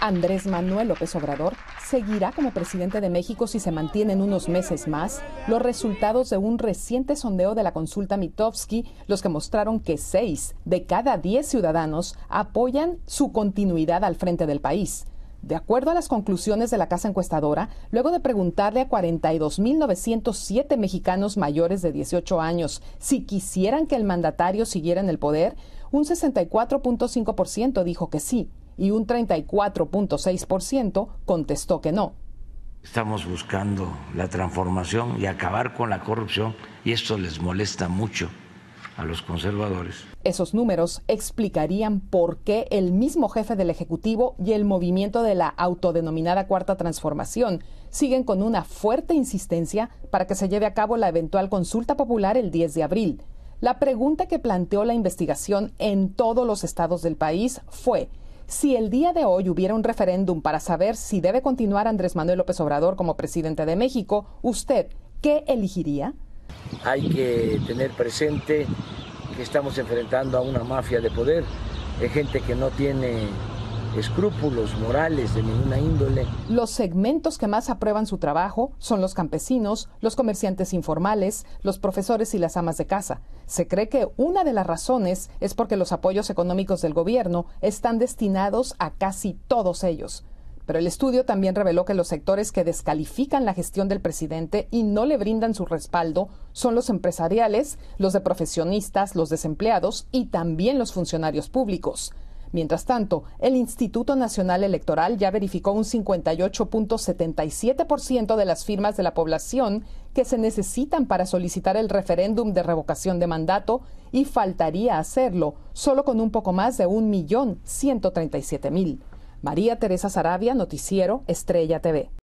Andrés Manuel López Obrador seguirá como presidente de México si se mantienen unos meses más los resultados de un reciente sondeo de la consulta Mitofsky, los que mostraron que seis de cada diez ciudadanos apoyan su continuidad al frente del país. De acuerdo a las conclusiones de la casa encuestadora, luego de preguntarle a 42.907 mexicanos mayores de 18 años si quisieran que el mandatario siguiera en el poder, un 64.5% dijo que sí y un 34.6% contestó que no. Estamos buscando la transformación y acabar con la corrupción y esto les molesta mucho a los conservadores. Esos números explicarían por qué el mismo jefe del Ejecutivo y el movimiento de la autodenominada Cuarta Transformación siguen con una fuerte insistencia para que se lleve a cabo la eventual consulta popular el 10 de abril. La pregunta que planteó la investigación en todos los estados del país fue si el día de hoy hubiera un referéndum para saber si debe continuar Andrés Manuel López Obrador como presidente de México, ¿usted qué elegiría? Hay que tener presente que estamos enfrentando a una mafia de poder, de gente que no tiene escrúpulos morales de ninguna índole. Los segmentos que más aprueban su trabajo son los campesinos, los comerciantes informales, los profesores y las amas de casa. Se cree que una de las razones es porque los apoyos económicos del gobierno están destinados a casi todos ellos. Pero el estudio también reveló que los sectores que descalifican la gestión del presidente y no le brindan su respaldo son los empresariales, los de profesionistas, los desempleados y también los funcionarios públicos. Mientras tanto, el Instituto Nacional Electoral ya verificó un 58.77% de las firmas de la población que se necesitan para solicitar el referéndum de revocación de mandato y faltaría hacerlo solo con un poco más de 1.137.000. María Teresa Sarabia, Noticiero Estrella TV.